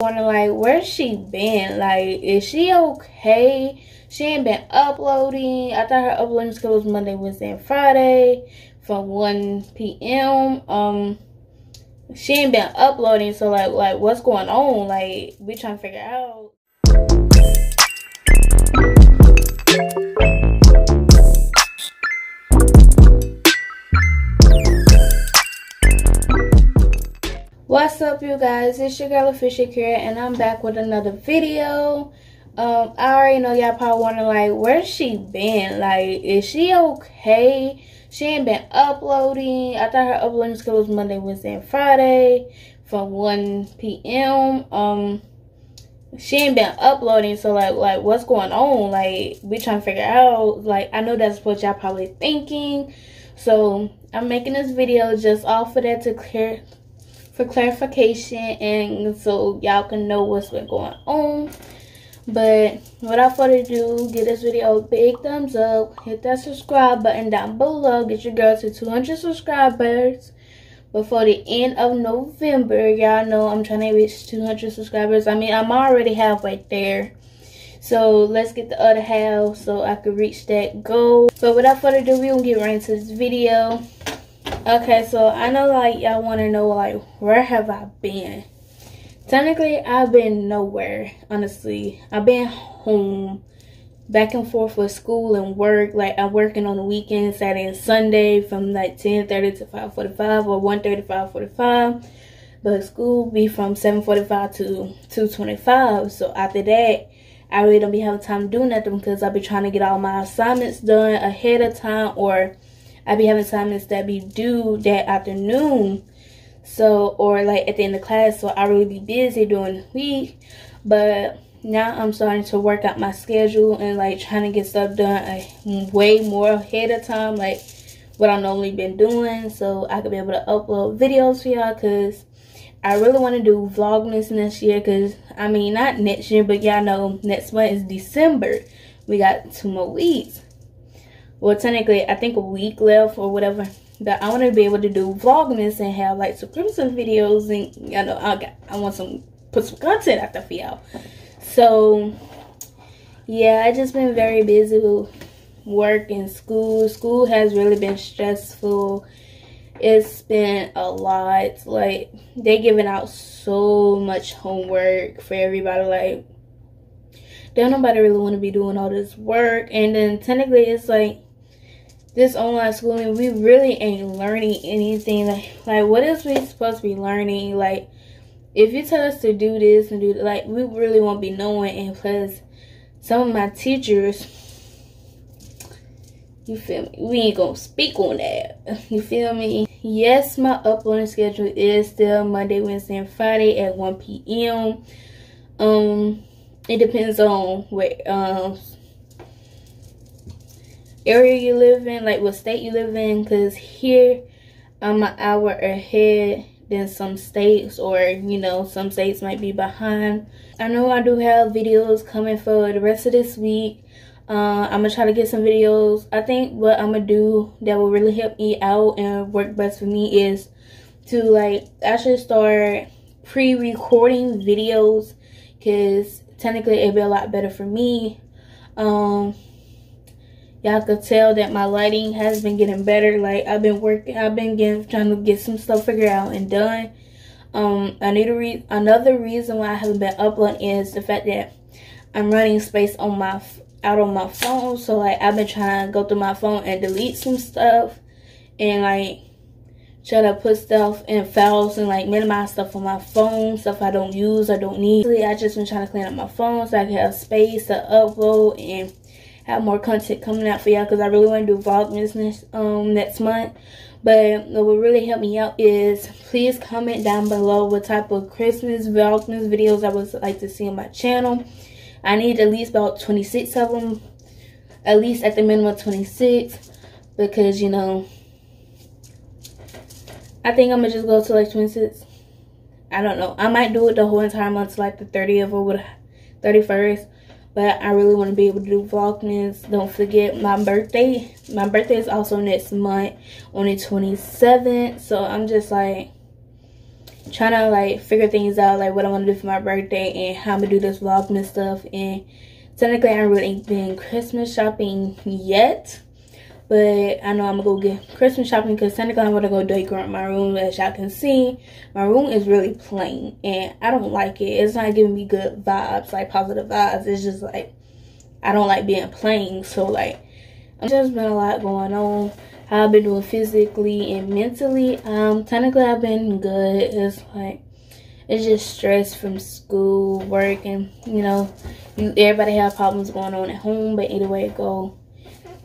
Wonder like where's she been? Like is she okay? She ain't been uploading. I thought her uploading schedule was Monday, Wednesday, and Friday from 1 p.m. Um she ain't been uploading so like like what's going on? Like we trying to figure out. What's up you guys? It's your girl Official Keira and I'm back with another video. Um, I already know y'all probably wondering like where's she been? Like is she okay? She ain't been uploading. I thought her uploading schedule was Monday, Wednesday, and Friday from 1 p.m. Um she ain't been uploading so like like what's going on? Like we trying to figure out like I know that's what y'all probably thinking. So I'm making this video just off of that to clear for clarification and so y'all can know what's been going on. But without further ado, give this video a big thumbs up. Hit that subscribe button down below. Get your girl to 200 subscribers before the end of November. Y'all know I'm trying to reach 200 subscribers. I mean, I'm already halfway there. So let's get the other half so I can reach that goal. But without further ado, we're going to get right into this video. Okay, so I know like y'all want to know like where have I been? Technically, I've been nowhere, honestly. I've been home, back and forth with school and work. Like I'm working on the weekends, Saturday and Sunday from like 10:30 to 5:45 or 1:30 to 5:45. But school be from 7:45 to 2:25. So after that, I really don't be having time to do nothing because I be trying to get all my assignments done ahead of time or I be having assignments that be due that afternoon. So, or like at the end of class, so I really be busy during the week. But now I'm starting to work out my schedule and like trying to get stuff done uh, way more ahead of time, like what I've normally been doing. So I could be able to upload videos for y'all because I really want to do Vlogmas next year because, I mean, not next year, but y'all know next month is December. We got two more weeks well technically I think a week left or whatever that I want to be able to do vlogmas and have like some Christmas videos and you know I got I want some put some content out there for y'all. So yeah I just been very busy with work and school. School has really been stressful. It's been a lot. Like they giving out so much homework for everybody like don't nobody really want to be doing all this work. And then technically it's like this online schooling, we really ain't learning anything. Like, like what is we supposed to be learning? Like, if you tell us to do this and do that, like, we really won't be knowing. And plus, some of my teachers, you feel me? We ain't gonna speak on that. You feel me? Yes, my uploading schedule is still Monday, Wednesday, and Friday at 1 p.m. Um, it depends on where um area you live in, like what state you live in, because here I'm an hour ahead than some states or, you know, some states might be behind. I know I do have videos coming for the rest of this week. Uh, I'm to try to get some videos. I think what I'm to do that will really help me out and work best for me is to, like, actually start pre-recording videos because technically it'd be a lot better for me. Um, y'all could tell that my lighting has been getting better. Like i've been working i've been getting trying to get some stuff figured out and done. Um i need to read another reason why i haven't been uploading is the fact that i'm running space on my out on my phone. So like i've been trying to go through my phone and delete some stuff and like try to put stuff in files and like minimize stuff on my phone stuff i don't use i don't need. I just been trying to clean up my phone so i can have space to upload and have more content coming out for y'all because I really want to do vlogmas um, next month. But what will really help me out is please comment down below what type of Christmas vlogmas videos I would like to see on my channel. I need at least about 26 of them. At least at the minimum 26. Because, you know, I think I'm going to just go to like 26. I don't know. I might do it the whole entire month like the 30th or 31st but I really want to be able to do vlogmas. Don't forget my birthday. My birthday is also next month on the 27th. So I'm just like, trying to like figure things out like what I want to do for my birthday and how I'm gonna do this Vlogmas stuff and technically I really been Christmas shopping yet but I know I'm gonna go get Christmas shopping because technically I'm gonna go decorate my room as y'all can see. My room is really plain and I don't like it. It's not giving me good vibes like positive vibes. It's just like I don't like being plain. So like there's just been a lot going on. How I've been doing physically and mentally. Um technically I've been good. It's like it's just stress from school work and you know you everybody have problems going on at home. But either way it go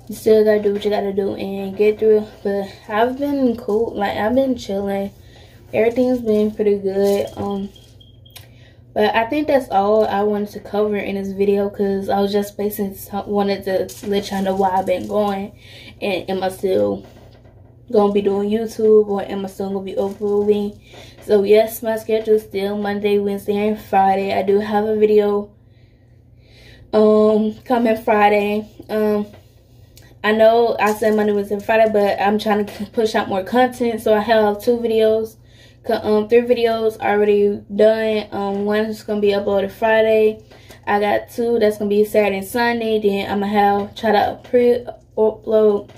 you still gotta do what you gotta do and get through but i've been cool like i've been chilling. Everything's been pretty good um but i think that's all i wanted to cover in this video because i was just basically wanted to let y'all know why i've been going and am i still gonna be doing youtube or am i still gonna be uploading. So yes my schedule is still monday wednesday and friday. I do have a video um coming friday um I know I said Monday, Wednesday, Friday, but I'm trying to push out more content. So I have two videos, um, three videos already done. Um, one's gonna be uploaded Friday. I got two that's gonna be Saturday and Sunday. Then I'm gonna have try to pre-upload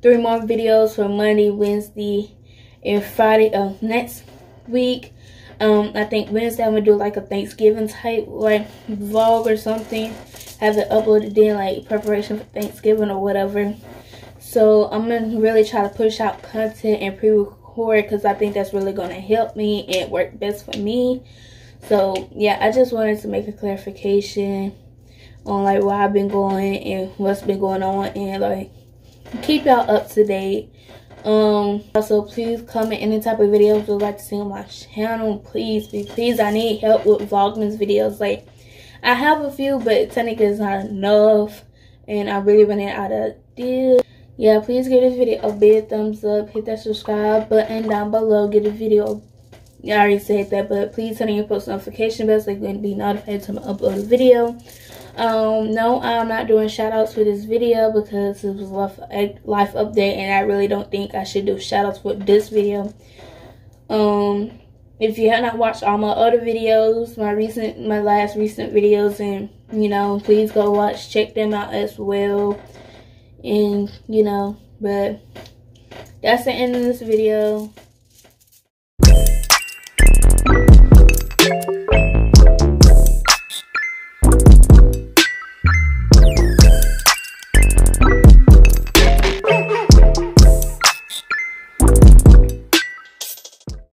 three more videos for Monday, Wednesday, and Friday of next week. Um, I think Wednesday I'm gonna do like a Thanksgiving type like vlog or something have it uploaded in like preparation for Thanksgiving or whatever. So I'm gonna really try to push out content and pre-record because I think that's really gonna help me and work best for me. So yeah, I just wanted to make a clarification on like why I've been going and what's been going on and like keep y'all up to date. Um also please comment any type of videos you'd like to see on my channel. Please, please, please I need help with vlogmas videos like I have a few, but technically it's not enough. And I really running out of ideas. Yeah, please give this video a big thumbs up. Hit that subscribe button down below. Give the video. I already said that, but please turn on your post notification bell so you can be notified to upload a video. Um, no, I'm not doing shout outs for this video because it was life, life update and I really don't think I should do shout outs for this video. Um, if you have not watched all my other videos, my recent, my last recent videos, and you know, please go watch, check them out as well. And you know, but that's the end of this video.